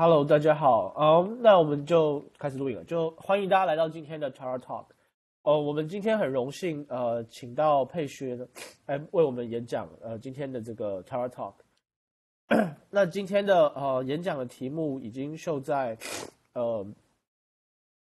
Hello，大家好，嗯，那我们就开始录影了，就欢迎大家来到今天的 Tara Talk。哦，我们今天很荣幸，呃，请到佩轩来为我们演讲，呃，今天的这个 Tara Talk。那今天的呃演讲的题目已经秀在，呃，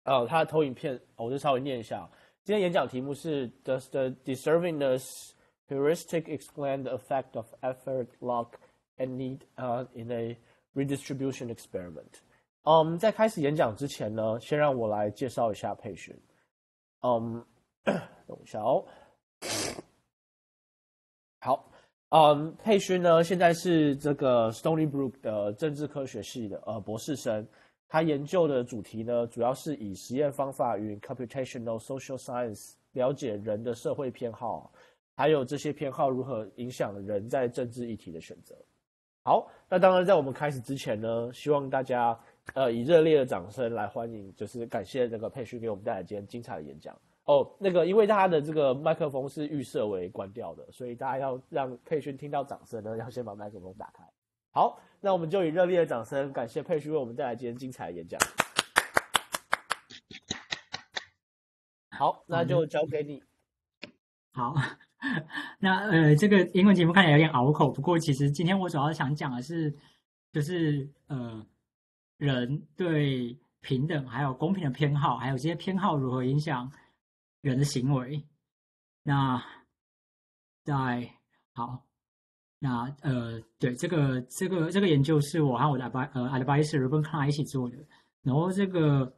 呃，他的投影片，我就稍微念一下。今天演讲题目是 Does the deservingness heuristic explain the effect of effort, luck, and need, uh, in a redistribution experiment？嗯，在开始演讲之前呢，先让我来介绍一下佩勋。嗯，等一下哦。好，嗯，佩勋呢，现在是这个 Stony Brook 的政治科学系的呃博士生。他研究的主题呢，主要是以实验方法与 computational social science 了解人的社会偏好，还有这些偏好如何影响人在政治议题的选择。好，那当然在我们开始之前呢，希望大家呃以热烈的掌声来欢迎，就是感谢这个佩勋给我们带来今天精彩的演讲。哦，那个因为他的这个麦克风是预设为关掉的，所以大家要让佩勋听到掌声呢，要先把麦克风打开。好，那我们就以热烈的掌声感谢佩勋为我们带来今天精彩的演讲。好，那就交给你。好，那呃，这个英文节目看起来有点拗口，不过其实今天我主要想讲的是，就是呃，人对平等还有公平的偏好，还有这些偏好如何影响人的行为。那在好。那呃，对这个这个这个研究是我和我的 ad 呃 advisor Ruben Klein 一起做的。然后这个，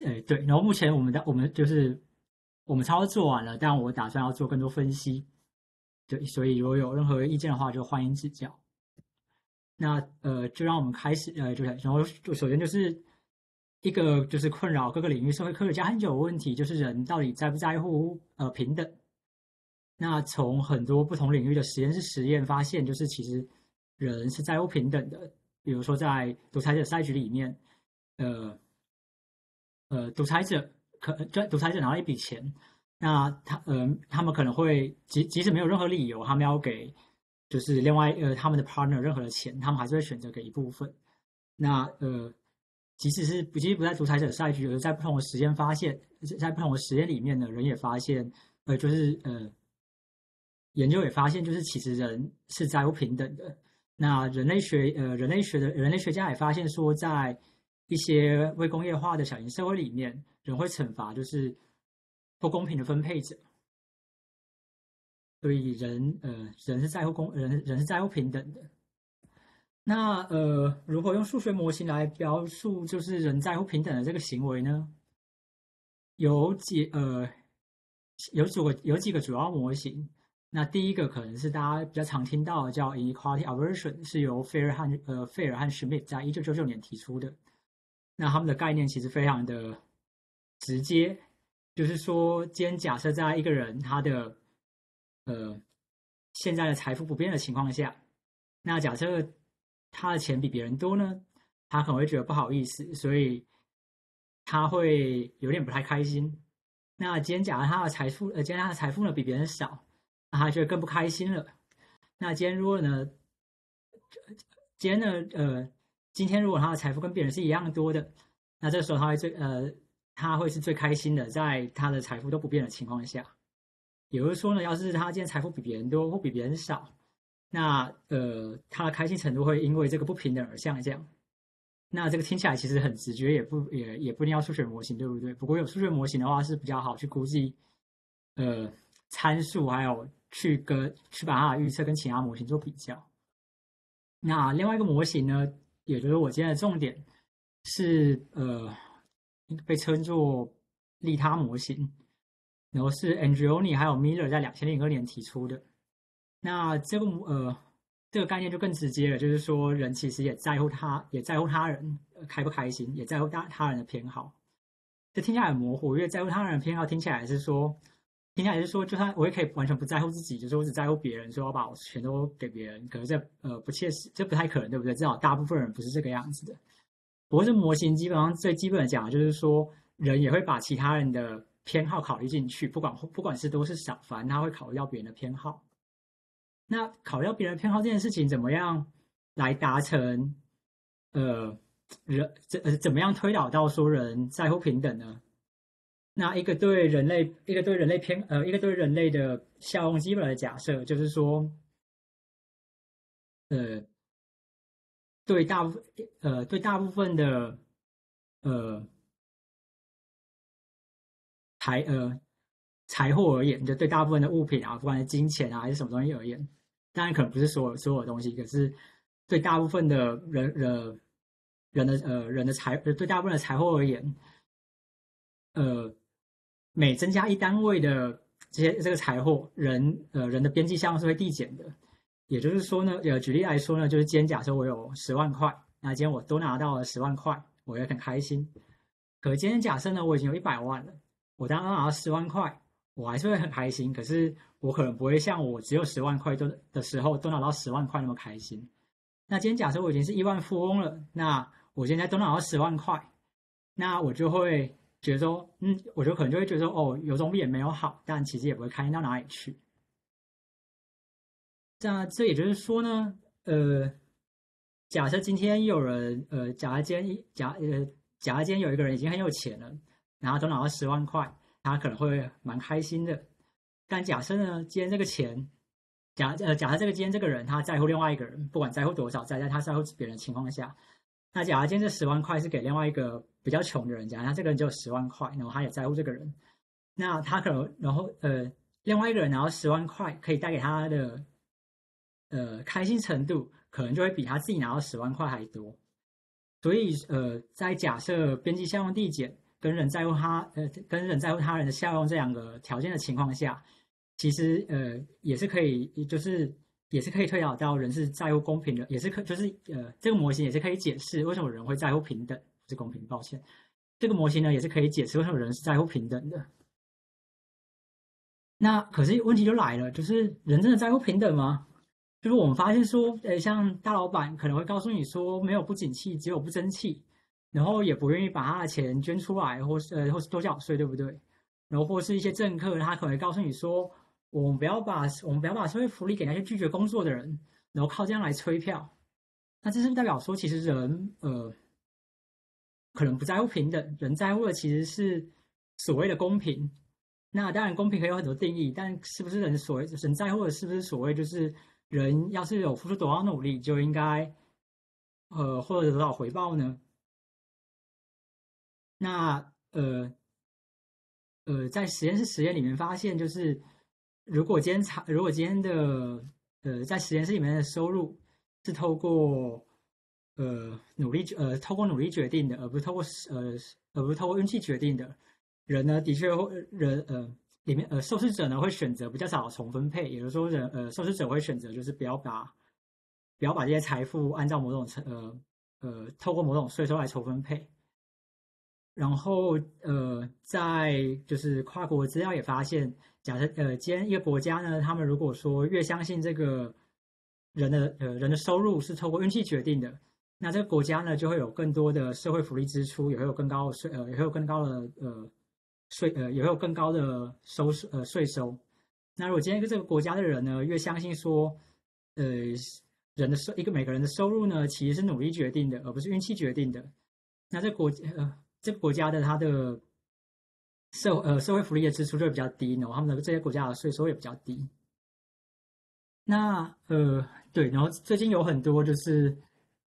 哎对，然后目前我们的我们就是我们差不多做完了，但我打算要做更多分析。对，所以如果有任何意见的话，就欢迎指教。那呃，就让我们开始呃，就是然后就首先就是一个就是困扰各个领域社会科学家很久的问题，就是人到底在不在乎呃平等？那从很多不同领域的实验室实验发现，就是其实人是在乎平等的。比如说在独裁者赛局里面，呃呃，独裁者可就独裁者拿了一笔钱，那他呃他们可能会即即使没有任何理由，他们要给就是另外呃他们的 partner 任何的钱，他们还是会选择给一部分。那呃即使是不即使不在独裁者赛区，而在不同的实验发现，在不同的实验里面呢，人也发现呃就是呃。研究也发现，就是其实人是在乎平等的。那人类学呃，人类学的人类学家也发现说，在一些未工业化的小型社会里面，人会惩罚就是不公平的分配者。所以人呃，人是在乎公人人是在乎平等的。那呃，如何用数学模型来描述就是人在乎平等的这个行为呢？有几呃，有几个有几个主要模型。那第一个可能是大家比较常听到的，叫 inequality aversion，是由费尔和呃费尔和 Schmidt 在一九九九年提出的。那他们的概念其实非常的直接，就是说，今天假设在一个人他的呃现在的财富不变的情况下，那假设他的钱比别人多呢，他可能会觉得不好意思，所以他会有点不太开心。那今天假设他的财富呃今天他的财富呢比别人少。那他就更不开心了。那今天如果呢？今天呢？呃，今天如果他的财富跟别人是一样多的，那这时候他会最呃，他会是最开心的，在他的财富都不变的情况下。也就是说呢，要是他今天财富比别人多或比别人少，那呃，他的开心程度会因为这个不平等而下降。那这个听起来其实很直觉，也不也也不一定要数学模型，对不对？不过有数学模型的话是比较好去估计，呃，参数还有。去跟去把它的预测跟其他模型做比较。那另外一个模型呢，也就是我今天的重点，是呃被称作利他模型，然后是 Andreoni 还有 Miller 在两千零二年提出的。那这个呃这个概念就更直接了，就是说人其实也在乎他，也在乎他人开不开心，也在乎他他人的偏好。这听起来很模糊，因为在乎他人的偏好听起来是说。听起来是说，就算我也可以完全不在乎自己，就是我只在乎别人，说我把我全都给别人。可是这呃不切实，这不太可能，对不对？至少大部分人不是这个样子的。不过这模型基本上最基本的讲，就是说人也会把其他人的偏好考虑进去，不管不管是多是少，反正他会考虑到别人的偏好。那考虑到别人偏好这件事情，怎么样来达成呃，人怎呃怎么样推导到说人在乎平等呢？那一个对人类，一个对人类偏呃，一个对人类的效用基本的假设，就是说，呃，对大部分呃对大部分的呃财呃财货而言，就对大部分的物品啊，不管是金钱啊还是什么东西而言，当然可能不是所有所有东西，可是对大部分的人人人的呃人的财对大部分的财货而言，呃。每增加一单位的这些这个财货，人呃人的边际效用是会递减的。也就是说呢，呃举例来说呢，就是今天假设我有十万块，那今天我都拿到了十万块，我也很开心。可今天假设呢，我已经有一百万了，我当然拿到十万块，我还是会很开心。可是我可能不会像我只有十万块都的时候都拿到十万块那么开心。那今天假设我已经是亿万富翁了，那我现在都拿到十万块，那我就会。觉得说，嗯，我就可能就会觉得说，哦，有总比也没有好，但其实也不会开心到哪里去。那这也就是说呢，呃，假设今天有人，呃，假设今天假呃，假设今天有一个人已经很有钱了，然后都拿到十万块，他可能会蛮开心的。但假设呢，今天这个钱，假呃，假设这个今天这个人他在乎另外一个人，不管在乎多少，在在他在乎别人的情况下，那假如今天这十万块是给另外一个。比较穷的人家，他这个人只有十万块，然后他也在乎这个人，那他可能，然后呃，另外一个人拿到十万块，可以带给他的呃开心程度，可能就会比他自己拿到十万块还多。所以呃，在假设边际效用递减跟人在乎他呃跟人在乎他人的效用这两个条件的情况下，其实呃也是可以，就是也是可以推导到人是在乎公平的，也是可就是呃这个模型也是可以解释为什么人会在乎平等。不是公平，抱歉。这个模型呢，也是可以解释为什么人是在乎平等的。那可是问题就来了，就是人真的在乎平等吗？就是我们发现说，呃，像大老板可能会告诉你说，没有不景气，只有不争气，然后也不愿意把他的钱捐出来，或是呃，或是多缴税，对不对？然后或是一些政客，他可能会告诉你说，我们不要把我们不要把社会福利给那些拒绝工作的人，然后靠这样来催票。那这是代表说，其实人，呃。可能不在乎平等，人在乎的其实是所谓的公平。那当然，公平可以有很多定义，但是不是人所谓人在乎的，是不是所谓就是人要是有付出多少努力，就应该呃获得多少回报呢？那呃呃，在实验室实验里面发现，就是如果今天，如果今天的呃在实验室里面的收入是透过。呃，努力呃，透过努力决定的，而不是透过呃，而不是透过运气决定的人呢，的确会人呃里面呃受试者呢会选择比较少重分配，也就是说人呃受试者会选择就是不要把不要把这些财富按照某种呃呃透过某种税收来重分配。然后呃在就是跨国资料也发现，假设呃今天一个国家呢，他们如果说越相信这个人的呃人的收入是透过运气决定的。那这个国家呢，就会有更多的社会福利支出，也会有更高的税，呃，也会有更高的呃税，呃，也会有更高的收呃税收。那如果今天这个国家的人呢，越相信说，呃，人的收一个每个人的收入呢，其实是努力决定的，而不是运气决定的。那这国呃这个国家的它的社呃社会福利的支出就比较低，呢他们的这些国家的税收也比较低。那呃对，然后最近有很多就是。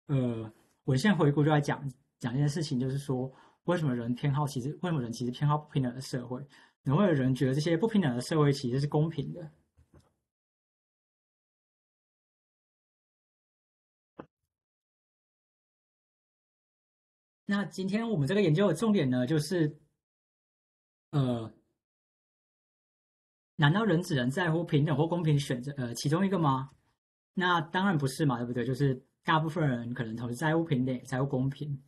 呃，我现在回顾就在讲讲一件事情，就是说为什么人偏好其实为什么人其实偏好不平等的社会？然后有人觉得这些不平等的社会其实是公平的。那今天我们这个研究的重点呢，就是呃，难道人只能在乎平等或公平选择呃其中一个吗？那当然不是嘛，对不对？就是。大部分人可能同时在乎平等，也在乎公平。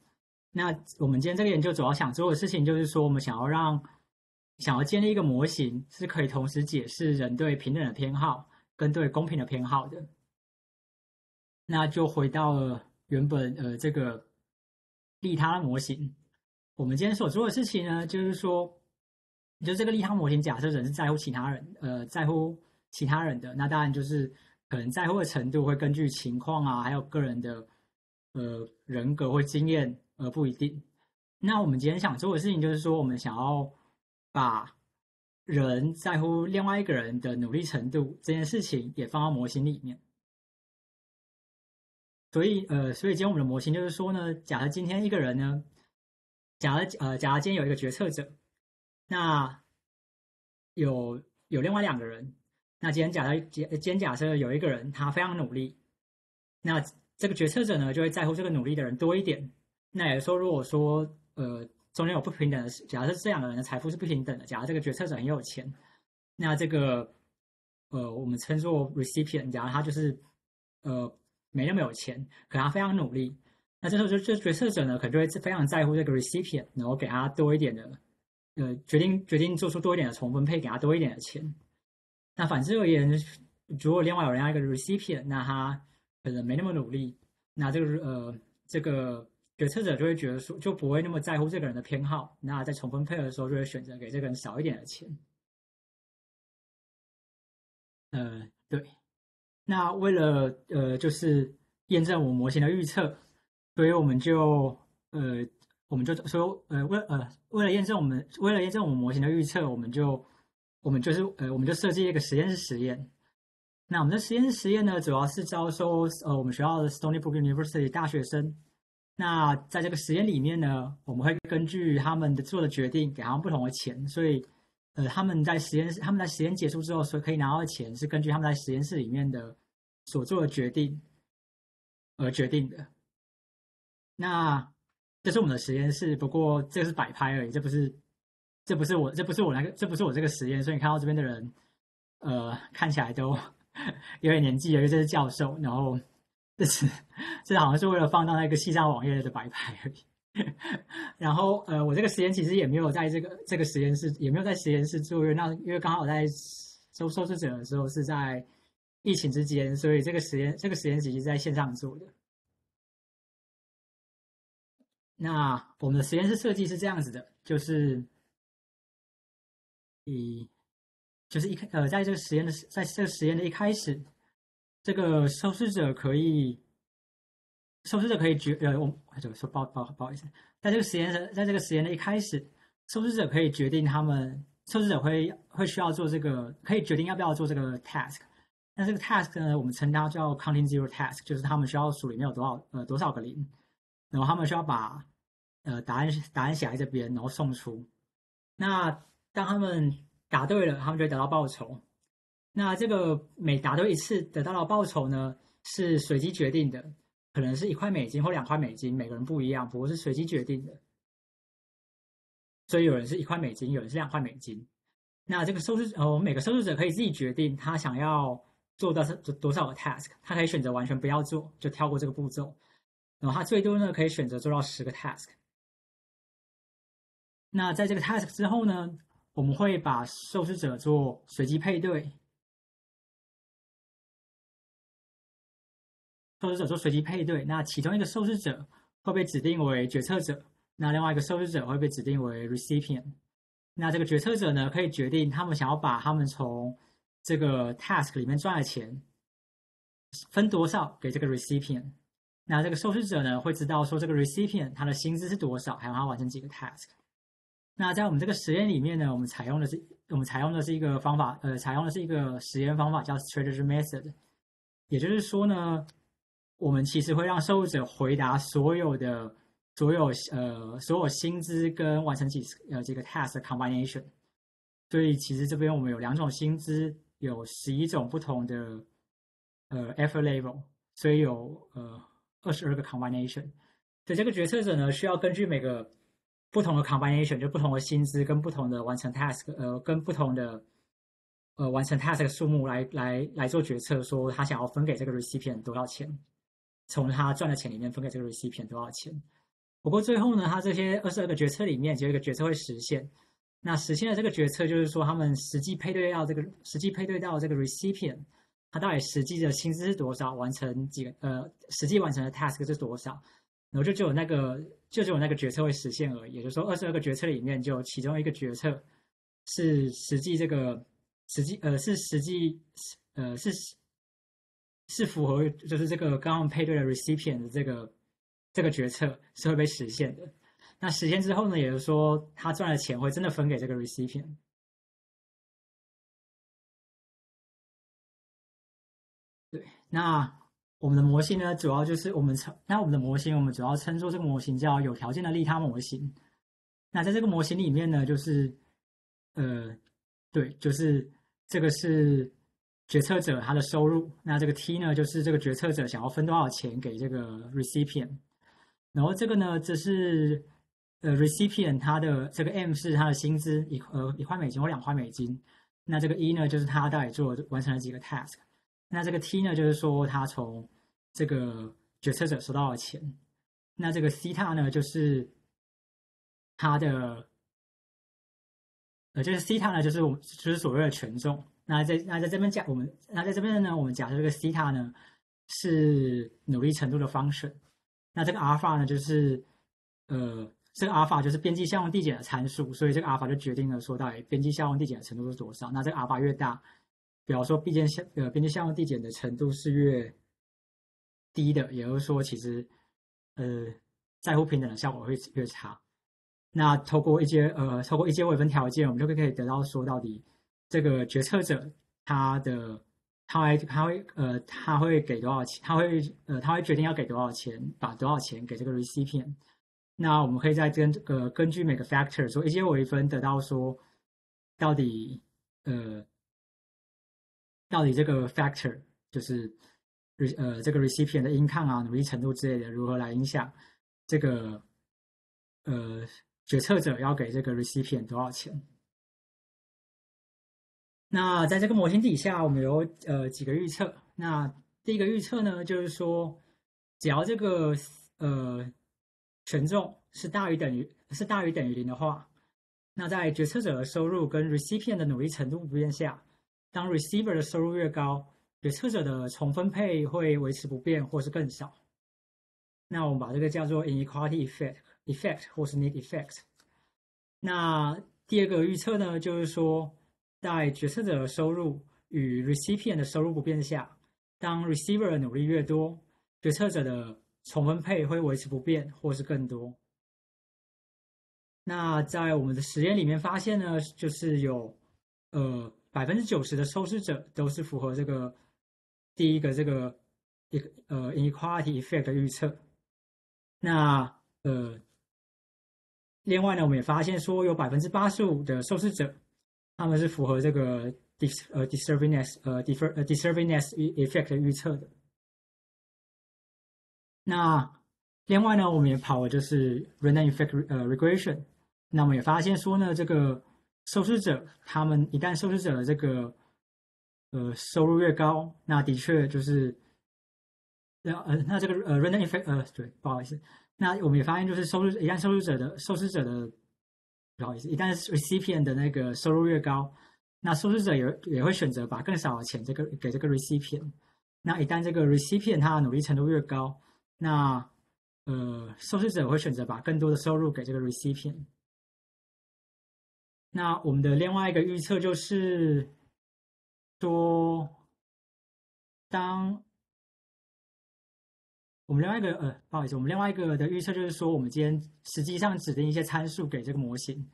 那我们今天这个研究主要想做的事情，就是说，我们想要让想要建立一个模型，是可以同时解释人对平等的偏好跟对公平的偏好的。那就回到了原本呃这个利他模型。我们今天所做的事情呢，就是说，就这个利他模型假设人是在乎其他人，呃，在乎其他人的，那当然就是。可能在乎的程度会根据情况啊，还有个人的呃人格或经验，而不一定。那我们今天想做的事情就是说，我们想要把人在乎另外一个人的努力程度这件事情也放到模型里面。所以，呃，所以今天我们的模型就是说呢，假设今天一个人呢，假如呃，假如今天有一个决策者，那有有另外两个人，那今天假设今今天假设有一个人他非常努力，那这个决策者呢就会在乎这个努力的人多一点。那也说，如果说呃，中间有不平等的，假设这两个人的财富是不平等的。假如这个决策者很有钱，那这个呃，我们称作 recipient，假如他就是呃没那么有钱，可他非常努力，那这时候就这决策者呢，可能就会非常在乎这个 recipient，然后给他多一点的呃决定决定做出多一点的重分配，给他多一点的钱。那反之而言，如果另外有人要一个 recipient，那他可能没那么努力，那这个呃这个。决策者就会觉得说，就不会那么在乎这个人的偏好，那在重分配的时候，就会选择给这个人少一点的钱。呃，对。那为了呃，就是验证我模型的预测，所以我们就呃，我们就说呃，为呃，为了验证我们为了验证我们模型的预测，我们就我们就是呃，我们就设计一个实验室实验。那我们的实验室实验呢，主要是招收呃我们学校的 Stony Brook University 大学生。那在这个实验里面呢，我们会根据他们的做的决定给他们不同的钱，所以，呃，他们在实验室，他们在实验结束之后所可以拿到的钱是根据他们在实验室里面的所做的决定而决定的。那这是我们的实验室，不过这个是摆拍而已，这不是，这不是我，这不是我那个，这不是我这个实验，所以你看到这边的人，呃，看起来都 有点年纪，因为这是教授，然后。这是，这好像是为了放到那个西藏网页的白牌而已。然后，呃，我这个实验其实也没有在这个这个实验室，也没有在实验室做。那因为刚好在收受试者的时候是在疫情之间，所以这个实验这个实验其实在线上做的。那我们的实验室设计是这样子的，就是以，就是一开呃，在这个实验的在这个实验的一开始。这个受试者可以，受试者可以决呃，我这个说不不不好意思，在这个实验室，在这个实验的一开始，受试者可以决定他们，受试者会会需要做这个，可以决定要不要做这个 task。那这个 task 呢，我们称它叫 counting zero task，就是他们需要数里面有多少呃多少个零，然后他们需要把呃答案答案写在这边，然后送出。那当他们答对了，他们就会得到报酬。那这个每答对一次得到的报酬呢，是随机决定的，可能是一块美金或两块美金，每个人不一样，不过是随机决定的。所以有人是一块美金，有人是两块美金。那这个收视，呃，我们每个收视者可以自己决定他想要做到是多少个 task，他可以选择完全不要做，就跳过这个步骤。然后他最多呢可以选择做到十个 task。那在这个 task 之后呢，我们会把受试者做随机配对。受试者做随机配对，那其中一个受试者会被指定为决策者，那另外一个受试者会被指定为 recipient。那这个决策者呢，可以决定他们想要把他们从这个 task 里面赚的钱分多少给这个 recipient。那这个受试者呢，会知道说这个 recipient 他的薪资是多少，还有他完成几个 task。那在我们这个实验里面呢，我们采用的是我们采用的是一个方法，呃，采用的是一个实验方法叫 strategy method，也就是说呢。我们其实会让受试者回答所有的、所有呃、所有薪资跟完成几呃这个 task combination。所以其实这边我们有两种薪资，有十一种不同的呃 effort level，所以有呃二十二个 combination。所以这个决策者呢，需要根据每个不同的 combination，就不同的薪资跟不同的完成 task，呃，跟不同的呃完成 task 的数目来来来做决策，说他想要分给这个 recipient 多少钱。从他赚的钱里面分给这个 recipient 多少钱？不过最后呢，他这些二十二个决策里面，只有一个决策会实现。那实现的这个决策就是说，他们实际配对到这个实际配对到这个 recipient，他到底实际的薪资是多少？完成几个呃实际完成的 task 是多少？然后就只有那个就只有那个决策会实现而已。也就是说，二十二个决策里面，就其中一个决策是实际这个实际呃是实际呃是。是符合就是这个刚刚配对的 recipient 的这个这个决策是会被实现的。那实现之后呢，也就是说他赚的钱会真的分给这个 recipient。对，那我们的模型呢，主要就是我们称那我们的模型，我们主要称作这个模型叫有条件的利他模型。那在这个模型里面呢，就是呃，对，就是这个是决策者他的收入，那这个 T 呢，就是这个决策者想要分多少钱给这个 recipient，然后这个呢，这是呃 recipient 他的这个 M 是他的薪资一呃一块美金或两块美金，那这个 E 呢，就是他到底做完成了几个 task。那这个 T 呢，就是说他从这个决策者收到的钱。那这个西塔呢，就是他的，呃，就是西塔呢，就是我们就是所谓的权重。那在那在这边假我们那在这边呢，我们假设这个西塔呢是努力程度的 function。那这个阿尔法呢，就是呃，这个阿尔法就是边际效用递减的参数，所以这个阿尔法就决定了说到底边际效用递减的程度是多少。那这个阿尔法越大。比方说，边界效呃边际效用递减的程度是越低的，也就是说，其实呃在乎平等的效果会越差。那透过一些呃透过一些微分条件，我们就可以得到说到底这个决策者他的他会他会呃他会给多少钱，他会呃他会决定要给多少钱，把多少钱给这个 recipient。那我们可以在跟这个根据每个 factor 做一些微分，得到说到底呃。到底这个 factor 就是呃这个 recipient 的 income 啊努力程度之类的如何来影响这个呃决策者要给这个 recipient 多少钱？那在这个模型底下，我们有呃几个预测。那第一个预测呢，就是说只要这个呃权重是大于等于是大于等于零的话，那在决策者的收入跟 recipient 的努力程度不变下。当 receiver 的收入越高，决策者的重分配会维持不变或是更少。那我们把这个叫做 inequality effect effect 或是 net effect。那第二个预测呢，就是说，在决策者的收入与 recipient 的收入不变下，当 receiver 的努力越多，决策者的重分配会维持不变或是更多。那在我们的实验里面发现呢，就是有呃。百分之九十的受试者都是符合这个第一个这个一个呃 inequality effect 的预测。那呃，另外呢，我们也发现说有百分之八十五的受试者他们是符合这个 dis 呃 deservingness 呃 defer 呃 deservingness effect 预测的。那另外呢，我们也跑了就是 random effect 呃 regression。那我们也发现说呢，这个受试者，他们一旦受试者的这个呃收入越高，那的确就是，那呃那这个呃 random effect 呃对，不好意思，那我们也发现就是收入一旦受试者的受试者的不好意思，一旦 recipient 的那个收入越高，那受试者也也会选择把更少的钱这个给这个 recipient。那一旦这个 recipient 他的努力程度越高，那呃受试者会选择把更多的收入给这个 recipient。那我们的另外一个预测就是说，当我们另外一个呃，不好意思，我们另外一个的预测就是说，我们今天实际上指定一些参数给这个模型，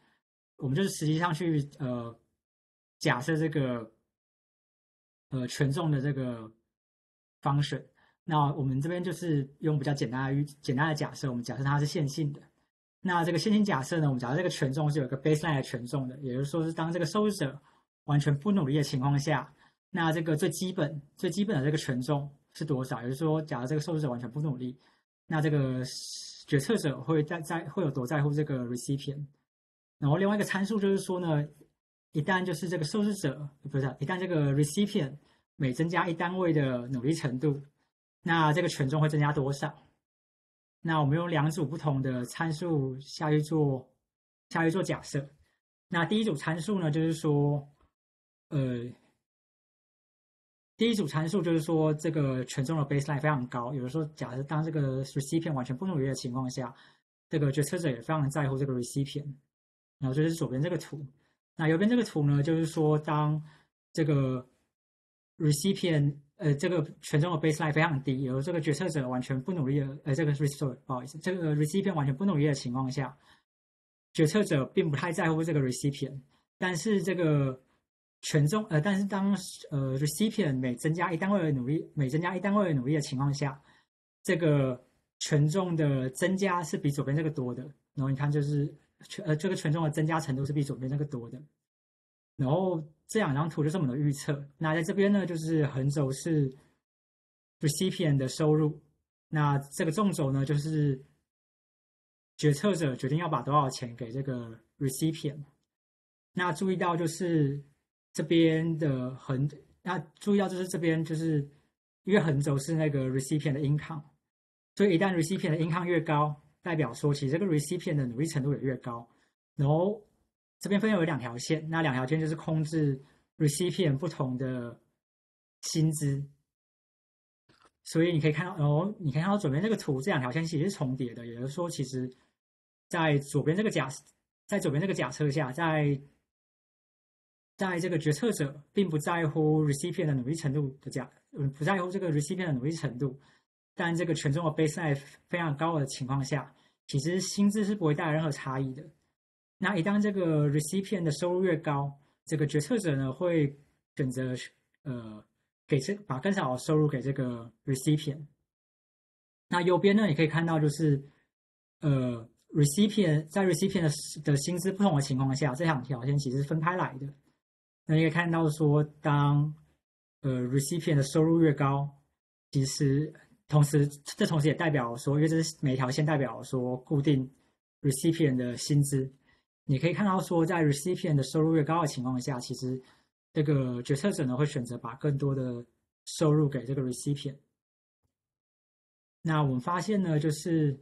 我们就是实际上去呃假设这个呃权重的这个 function。那我们这边就是用比较简单的预简单的假设，我们假设它是线性的。那这个线性假设呢？我们假设这个权重是有一个 baseline 的权重的，也就是说是当这个受试者完全不努力的情况下，那这个最基本最基本的这个权重是多少？也就是说，假如这个受试者完全不努力，那这个决策者会在在会有多在乎这个 recipient？然后另外一个参数就是说呢，一旦就是这个受试者不是一旦这个 recipient 每增加一单位的努力程度，那这个权重会增加多少？那我们用两组不同的参数下去做下去做假设。那第一组参数呢，就是说，呃，第一组参数就是说，这个权重的 baseline 非常高。有的时候，假设当这个 recipient 完全不努力的情况下，这个决策者也非常在乎这个 recipient。然后这是左边这个图。那右边这个图呢，就是说，当这个 recipient 呃这个权重的 baseline 非常低，有这个决策者完全不努力的，呃这个 recipient 不好意思，这个 recipient 完全不努力的情况下，决策者并不太在乎这个 recipient，但是这个权重呃但是当呃 recipient 每增加一单位的努力，每增加一单位的努力的情况下，这个权重的增加是比左边这个多的，然后你看就是权呃这个权重的增加程度是比左边那个多的。然后这两张图就是我们的预测。那在这边呢，就是横轴是 recipient 的收入，那这个纵轴呢，就是决策者决定要把多少钱给这个 recipient。那注意到就是这边的横，那注意到就是这边就是因为横轴是那个 recipient 的 income，所以一旦 recipient 的 income 越高，代表说其实这个 recipient 的努力程度也越高，然后。这边分有两条线，那两条线就是控制 recipient 不同的薪资，所以你可以看到，哦，你可以看到左边这个图，这两条线其实是重叠的，也就是说，其实，在左边这个假，在左边这个假设下，在在这个决策者并不在乎 recipient 的努力程度的假，嗯，不在乎这个 recipient 的努力程度，但这个权重的 baseline 非常高的情况下，其实薪资是不会带来任何差异的。那一旦这个 recipient 的收入越高，这个决策者呢会选择呃给这把更少的收入给这个 recipient。那右边呢，你可以看到就是呃 recipient 在 recipient 的的薪资不同的情况下，这两条线其实是分开来的。那你可以看到说，当呃 recipient 的收入越高，其实同时这同时也代表说，因为这是每一条线代表说固定 recipient 的薪资。你可以看到说，在 recipient 的收入越高的情况下，其实这个决策者呢会选择把更多的收入给这个 recipient。那我们发现呢，就是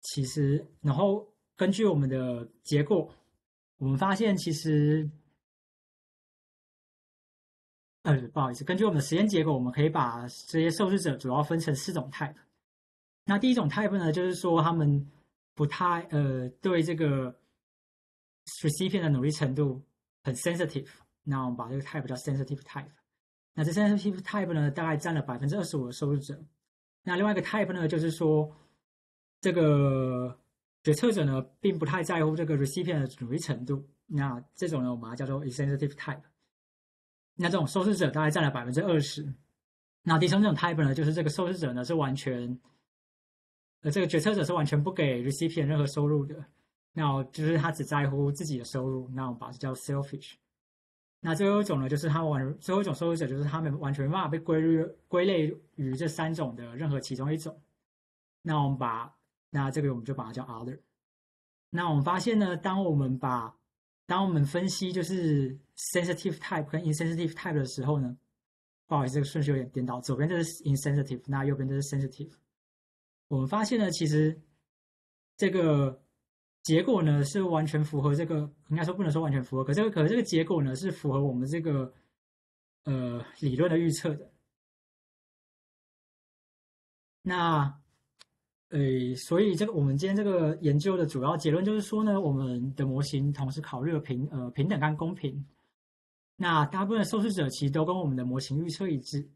其实，然后根据我们的结果，我们发现其实，呃，不好意思，根据我们的实验结果，我们可以把这些受试者主要分成四种 type。那第一种 type 呢，就是说他们不太呃对这个 recipient 的努力程度很 sensitive，那我们把这个 type 叫 sensitive type。那这 sensitive type 呢，大概占了百分之二十五的受试者。那另外一个 type 呢，就是说这个决策者呢，并不太在乎这个 recipient 的努力程度。那这种呢，我们把它叫做 insensitive type。那这种受试者大概占了百分之二十。那第三种 type 呢，就是这个受试者呢是完全，呃，这个决策者是完全不给 recipient 任何收入的。那就是他只在乎自己的收入，那我们把它叫 selfish。那最后一种呢，就是他完最后一种收入者，就是他们完全没办法被归类归类于这三种的任何其中一种。那我们把那这个我们就把它叫 other。那我们发现呢，当我们把当我们分析就是 sensitive type 跟 insensitive type 的时候呢，不好意思，这个顺序有点颠倒，左边这是 insensitive，那右边这是 sensitive。我们发现呢，其实这个。结果呢是完全符合这个，应该说不能说完全符合，可这个可这个结果呢是符合我们这个呃理论的预测的。那呃，所以这个我们今天这个研究的主要结论就是说呢，我们的模型同时考虑了平呃平等跟公平。那大部分受试者其实都跟我们的模型预测一致。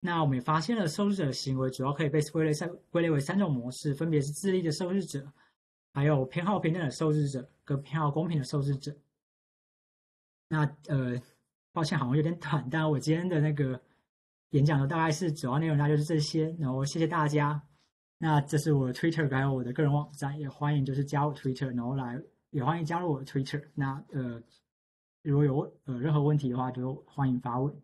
那我们也发现了受试者行为主要可以被归类三归类为三种模式，分别是智力的受试者。还有偏好平等的受试者跟偏好公平的受试者。那呃，抱歉，好像有点 短，但我今天的那个演讲的大概是主要内容，那就是这些。然后谢谢大家。那这是我的 Twitter，还有我的个人网站，也欢迎就是加入 Twitter，然后来也欢迎加入我的 Twitter。那呃，如果有呃任何问题的话，就欢迎发问。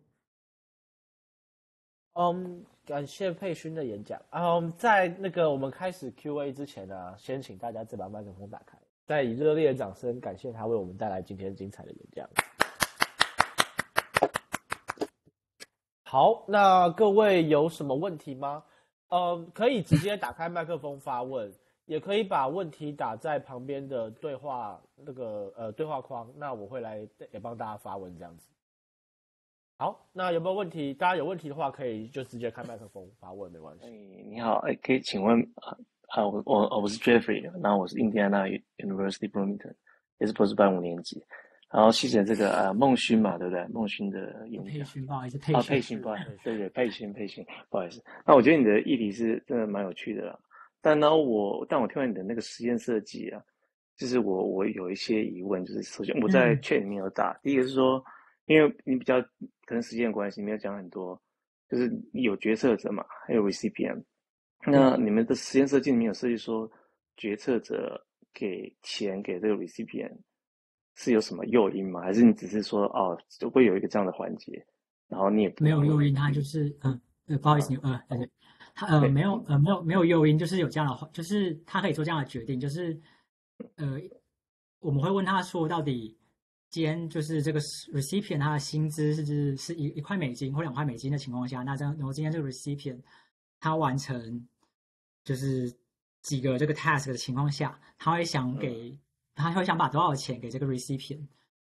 嗯。感谢佩勋的演讲。嗯，在那个我们开始 Q&A 之前呢，先请大家再把麦克风打开，再以热烈的掌声感谢他为我们带来今天精彩的演讲。好，那各位有什么问题吗？呃，可以直接打开麦克风发问，也可以把问题打在旁边的对话那个呃对话框，那我会来也帮大家发问这样子。好，那有没有问题？大家有问题的话，可以就直接开麦克风发问，没关系。你好，哎，可以请问啊啊，我我我是 Jeffrey，那我是印第安纳 University Bloomington，也是博士班五年级。然后谢谢这个呃孟勋嘛，对不对？孟勋的演讲佩勋，不好意思，佩啊，勋，佩勋，不好意思，对对，佩勋，佩勋，不好意思。那我觉得你的议题是真的蛮有趣的啦。但呢，我但我听完你的那个实验设计啊，就是我我有一些疑问，就是首先我在嗯 chat 里面有打，第一个是说，因为你比较可能时间的关系，没有讲很多，就是有决策者嘛，还有 recipient。那你们的实验设计里面有设计说，决策者给钱给这个 recipient 是有什么诱因吗？还是你只是说哦，就会有一个这样的环节，然后你也不没有诱因，他他就是嗯呃，不好意思，呃对对，他呃没有呃没有没有诱因，就是有这样的话，就是他可以做这样的决定，就是呃我们会问他说，到底今天就是这个 recipient 他的薪资是是一一块美金或两块美金的情况下，那这样然后今天这个 recipient 他完成就是几个这个 task 的情况下，他会想给他会想把多少钱给这个 recipient，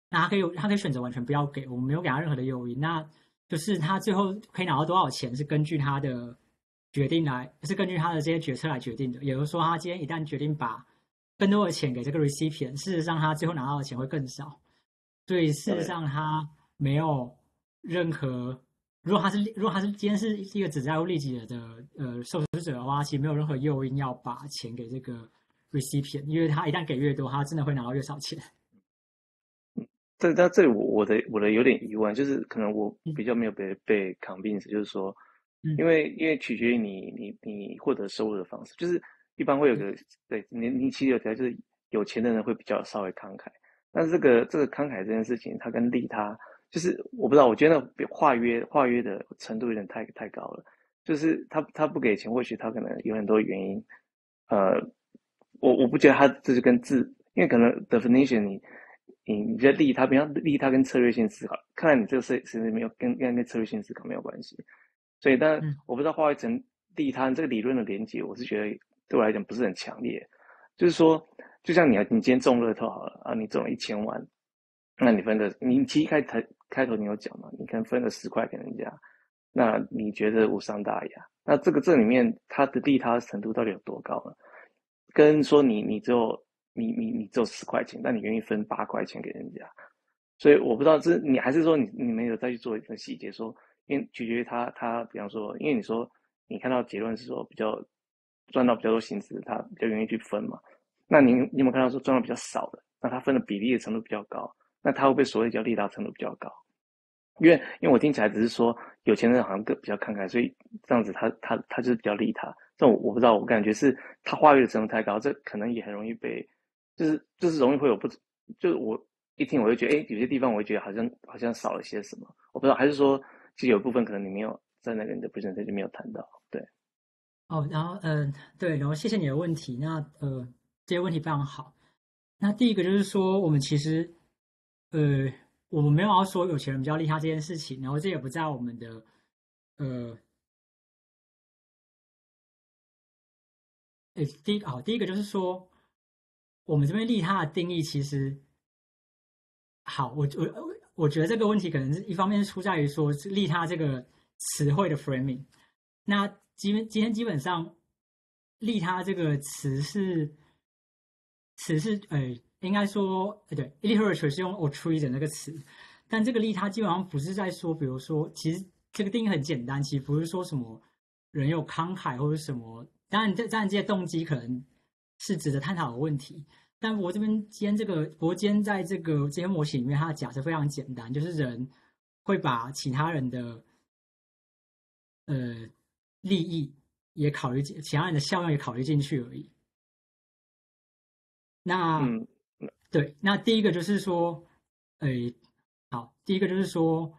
那他可以有他可以选择完全不要给，我们没有给他任何的诱因，那就是他最后可以拿到多少钱是根据他的决定来，是根据他的这些决策来决定的。也就是说，他今天一旦决定把更多的钱给这个 recipient，事实上他最后拿到的钱会更少。所以事实上他没有任何，如果他是如果他是今天是一个只在乎利己的呃受试者的话，其实没有任何诱因要把钱给这个 recipient，因为他一旦给越多，他真的会拿到越少钱。这但这里我我的我的有点疑问，就是可能我嗯。比较没有被被 convince，就是说，嗯。因为因为取决于你你你获得收入的方式，就是一般会有个对你你其实有条就是有钱的人会比较稍微慷慨，但是这个这个慷慨这件事情，它跟利他就是我不知道，我觉得那化约化约的程度有点太太高了，就是他他不给钱，或许他可能有很多原因，呃，我我不觉得他这是跟自，因为可能 definition 你。你你觉得利他，比方利他跟策略性思考，看来你这个事实没有跟跟跟策略性思考没有关系，所以但嗯我不知道化为成利他这个理论的连接，我是觉得对我来讲不是很强烈。就是说，就像你你今天中乐透好了啊，你中了一千万，那你分的你其实一开头开头你有讲嘛，你可能分了十块给人家，那你觉得无伤大雅？那这个这里面它的利他程度到底有多高呢？跟说你你只有你你你只有十块钱，但你愿意分八块钱给人家，所以我不知道这你还是说你你没有再去做一份细节，说因为取决于他他比方说，因为你说你看到结论是说比较赚到比较多薪资，他比较愿意去分嘛。那你你有没有看到说赚到比较少的，那他分的比例的程度比较高，那他会不会所谓叫利他程度比较高？因为因为我听起来只是说有钱人好像更比较慷慨，所以这样子他他他就是比较利他。这种我不知道，我感觉是他化约的成本太高，这可能也很容易被。就是就是容易会有不，就是我一听我就觉得，哎，有些地方我会觉得好像好像少了些什么，我不知道，还是说其实有部分可能你没有在那个你的 presentation 没有谈到，对。哦，然后嗯、呃，对，然后谢谢你的问题。那呃，这些问题非常好。那第一个就是说，我们其实呃，我们没有要说有钱人比较利他这件事情，然后这也不在我们的呃，诶，第一个，第一个就是说。我们这边利他的定义其实好，我我我觉得这个问题可能是一方面是出在于说利他这个词汇的 framing。那今今天基本上利他这个词是词是呃，应该说对，literature 是用 altruism 这个词，但这个利他基本上不是在说，比如说，其实这个定义很简单，其实不是说什么人有慷慨或者什么，当然这当然这些动机可能。是值得探讨的问题，但我这边今天这个，我今天在这个这些模型里面，它的假设非常简单，就是人会把其他人的呃利益也考虑进，其他人的效用也考虑进去而已。那嗯，对，那第一个就是说，呃，好，第一个就是说，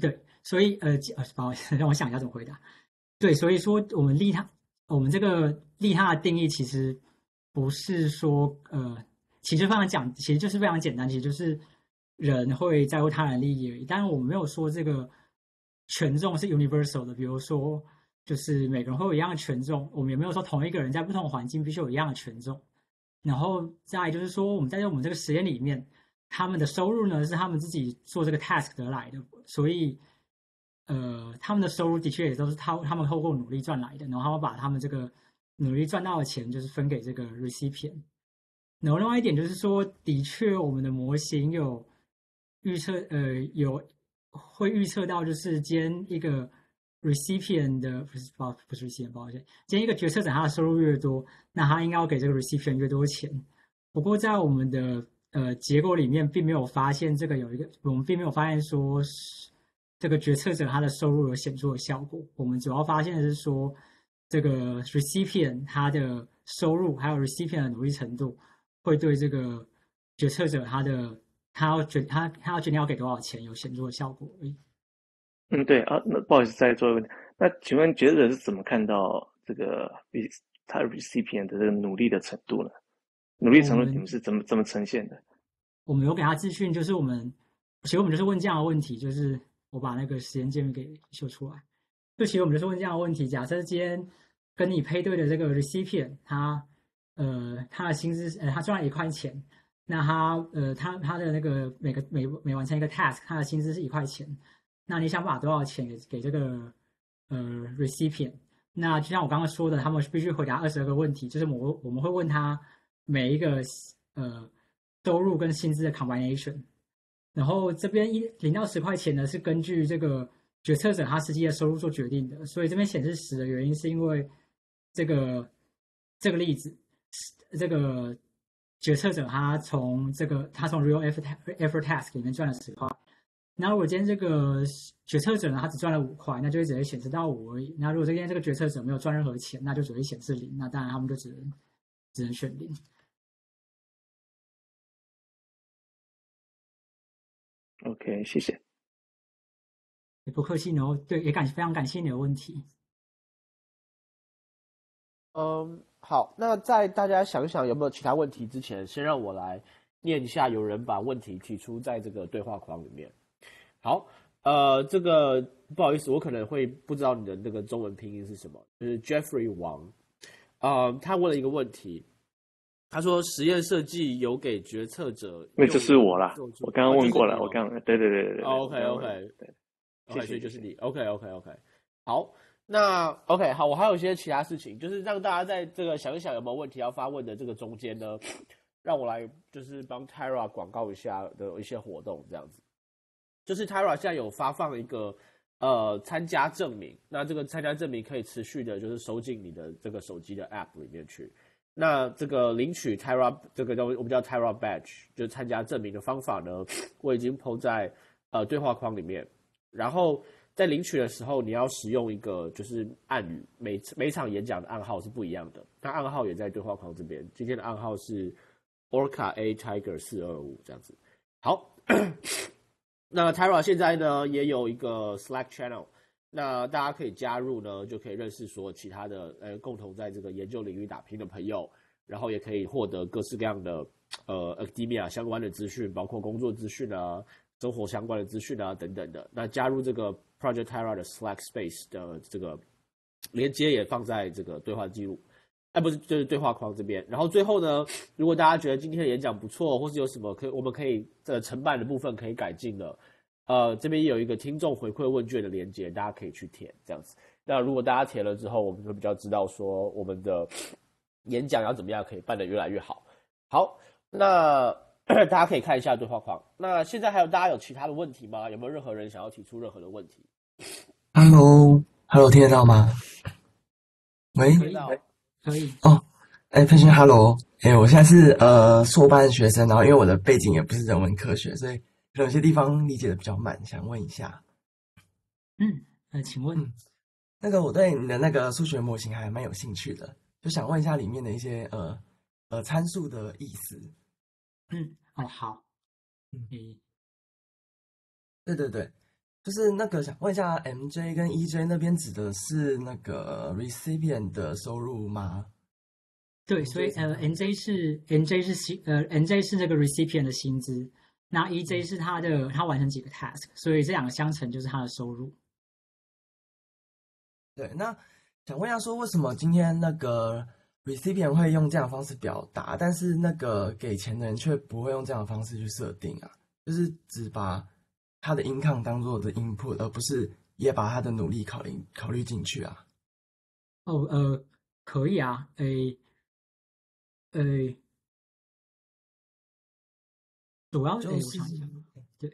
对，所以呃，呃，不好意思，让我想一下怎么回答。对，所以说我们利他，我们这个利他的定义其实。不是说呃，其实非常讲，其实就是非常简单，其实就是人会在乎他人利益而已。但是我们没有说这个权重是 universal 的，比如说就是每个人会有一样的权重，我们也没有说同一个人在不同环境必须有一样的权重。然后再就是说，我们在我们这个实验里面，他们的收入呢是他们自己做这个 task 得来的，所以呃，他们的收入的确也都是他他们透过努力赚来的，然后把他们这个。努力赚到的钱就是分给这个 recipient。然后另外一点就是说，的确我们的模型有预测呃有会预测到，就是今天一个 recipient 的不是不不是 recipient，抱歉，今天一个决策者他的收入越多，那他应该要给这个 recipient 越多钱。不过在我们的呃结果里面，并没有发现这个有一个，我们并没有发现说这个决策者他的收入有显著的效果。我们主要发现的是说，这个 recipient 他的收入还有 recipient 的努力程度，会对这个决策者他的他要决他他要决定要给多少钱有显著的效果而已。嗯，对啊，那不好意思，再做一个问题。那请问决策者是怎么看到这个比他 recipient 的这个努力的程度呢？努力程度你们是怎么怎么呈现的？我们有给他资讯，就是我们其实我们就是问这样的问题，就是我把那个时间界面给秀出来。就其实我们就是问这样的问题：假设今天跟你配对的这个 recipient，他呃他的薪资呃他赚了一块钱，那他呃他他的那个每个每每完成一个 task，他的薪资是一块钱。那你想把多少钱给给这个呃 recipient？那就像我刚刚说的，他们必须回答二十二个问题，就是我我们会问他。每一个呃收入跟薪资的 combination，然后这边一零到十块钱呢是根据这个决策者他实际的收入做决定的，所以这边显示十的原因是因为这个这个例子，这个决策者他从这个他从 real effort effort task 里面赚了十块，那如果今天这个决策者呢他只赚了五块，那就会只会显示到五而已。那如果今天这个决策者没有赚任何钱，那就只会显示零。那当然他们就只能只能选零。OK，谢谢。不客气哦，对，也感非常感谢你的问题。嗯，好，那在大家想想有没有其他问题之前，先让我来念一下有人把问题提出在这个对话框里面。好，呃，这个不好意思，我可能会不知道你的那个中文拼音是什么，就是 Jeffrey 王，啊，他问了一个问题。他说：“实验设计有给决策者，那就是我啦。我刚刚问过了，我刚对对对对对。OK OK，对，所以，就是你。OK OK OK，好，那 OK 好，我还有一些其他事情，就是让大家在这个想一想有没有问题要发问的这个中间呢，让我来就是帮 Tara 广告一下的一些活动，这样子。就是 Tyra 现在有发放一个呃参加证明，那这个参加证明可以持续的，就是收进你的这个手机的 App 里面去。”那这个领取 Tyra 这个叫我们叫 Tyra Badge，就参加证明的方法呢，我已经抛在呃对话框里面。然后在领取的时候，你要使用一个就是暗语，每每场演讲的暗号是不一样的。那暗号也在对话框这边。今天的暗号是 Orca A Tiger 四二五这样子。好，那 Tara 现在呢也有一个 Slack channel。那大家可以加入呢，就可以认识所有其他的呃共同在这个研究领域打拼的朋友，然后也可以获得各式各样的呃 academia 相关的资讯，包括工作资讯啊、生活相关的资讯啊等等的。那加入这个 Project Terra 的 Slack Space 的这个连接也放在这个对话记录，哎，不是就是对话框这边。然后最后呢，如果大家觉得今天的演讲不错，或是有什么可以我们可以这承办的部分可以改进的。呃，这边有一个听众回馈问卷的连接，大家可以去填这样子。那如果大家填了之后，我们会比较知道说我们的演讲要怎么样可以办得越来越好。好，那 大家可以看一下对话框。那现在还有大家有其他的问题吗？有没有任何人想要提出任何的问题？Hello，Hello，听得到吗？喂，可以，可以。哦，哎，佩勋，Hello，哎，我现在是呃硕班学生，然后因为我的背景也不是人文科学，所以。有些地方理解的比较慢，想问一下。嗯，呃，请问，那个我对你的那个数学模型还蛮有兴趣的，就想问一下里面的一些呃呃参数的意思。嗯，哦，好。嗯，对对对，就是那个想问一下，MJ 跟 EJ 那边指的是那个 recipient 的收入吗？对，所以呃，NJ 是 NJ 是薪呃 NJ 是那个 recipient 的薪资。那 EJ 是他的，他完成几个 task，所以这两个相乘就是他的收入。对，那想问一下，说为什么今天那个 recipient 会用这样的方式表达，但是那个给钱的人却不会用这样的方式去设定啊？就是只把他的 income 当做的 input，而不是也把他的努力考虑考虑进去啊？哦，呃，可以啊，诶，诶。主要就是对，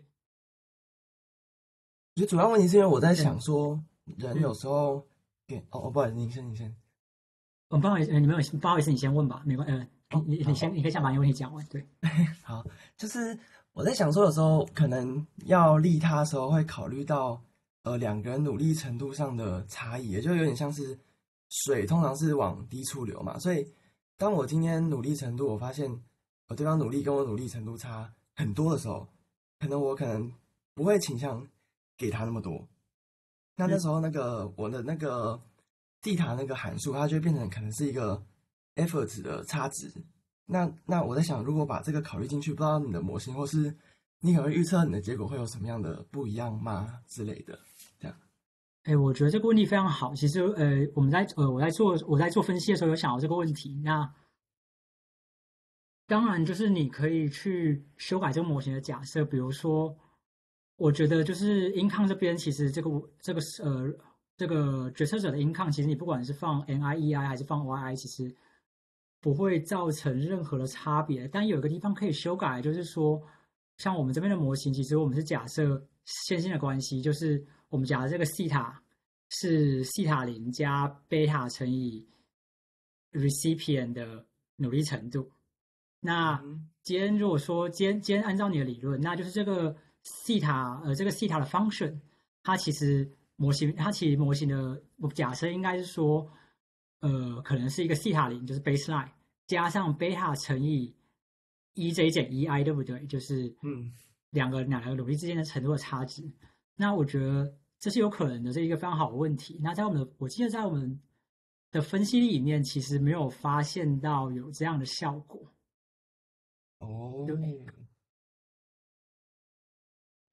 觉得主要问题是因为我在想说，人有时候给哦哦，不好意思，你先你先。哦，不好意思，呃你没有，不好意思，你先问吧，没关，呃，你你你先，你可以先把你问题讲完，对。好，就是我在想说，有时候可能要利他的时候，会考虑到呃两个人努力程度上的差异，也就有点像是水通常是往低处流嘛，所以当我今天努力程度，我发现我对方努力跟我努力程度差很多的时候，可能我可能不会倾向给他那么多。那那时候那个我的那个地塔那个函数，它就变成可能是一个 effort 的差值。那那我在想，如果把这个考虑进去，不知道你的模型或是你可能会预测你的结果会有什么样的不一样吗之类的？这样。哎，我觉得这个问题非常好。其实，呃，我们在呃我在做我在做分析的时候有想到这个问题。那当然就是你可以去修改这个模型的假设，比如说，我觉得就是 income 这边其实这个这个呃这个决策者的 income，其实你不管是放 NIEI 还是放 YI，其实不会造成任何的差别。但有一个地方可以修改，就是说，像我们这边的模型，其实我们是假设线性的关系，就是我们假设这个西塔是西塔零加贝塔乘以 recipient 的努力程度。那嗯今天如果说今天今天按照你的理论，那就是这个西塔呃这个西塔的 function，它其实模型它其实模型的我假设应该是说，呃可能是一个西塔零就是 baseline 加上贝塔乘以 EJ 减 EI 对不对？就是嗯两个两个努力之间的程度的差值。那我觉得这是有可能的，这是一个非常好的问题。那在我们的我记得在我们的分析里面，其实没有发现到有这样的效果。哦对，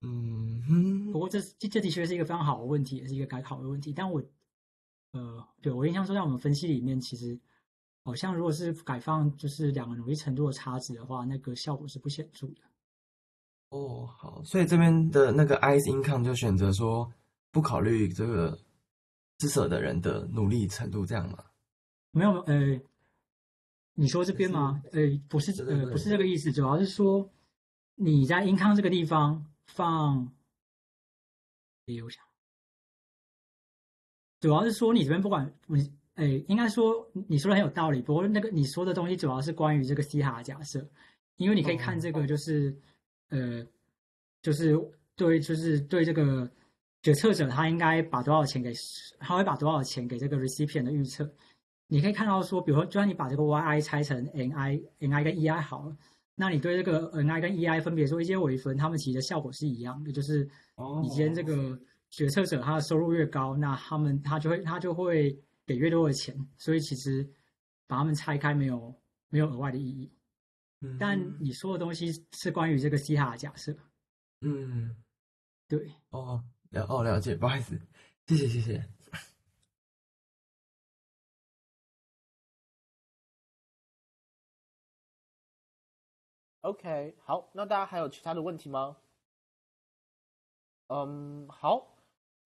嗯哼，不过这这这的确是一个非常好的问题，也是一个该考的问题。但我，呃，对我印象中，在我们分析里面，其实好像如果是改放就是两个努力程度的差值的话，那个效果是不显著的。哦，好，所以这边的那个 ICE income 就选择说不考虑这个施舍的人的努力程度，这样吗？没有，呃，你说这边吗？呃，不是，呃，不是这个意思，主要是说你在 income 这个地方放，也有想，主要是说你这边不管你，诶，应该说你说的很有道理。不过那个你说的东西主要是关于这个西塔假设，因为你可以看这个就是，呃，就是对，就是对这个决策者他应该把多少钱给，他会把多少钱给这个 recipient 的预测。你可以看到说，比如说，就算你把这个 yi 拆成 ni、ni 跟 ei 好了，那你对这个 ni 跟 ei 分别做一些微分，它们其实的效果是一样的，就是哦你今天这个决策者他的收入越高，那他们他就会他就会给越多的钱，所以其实把他们拆开没有没有额外的意义。嗯但你说的东西是关于这个西塔的假设，嗯，对，哦了哦了解，不好意思，谢谢谢谢。OK，好，那大家还有其他的问题吗？嗯，好，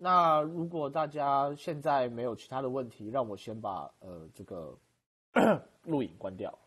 那如果大家现在没有其他的问题，让我先把呃这个 录影关掉。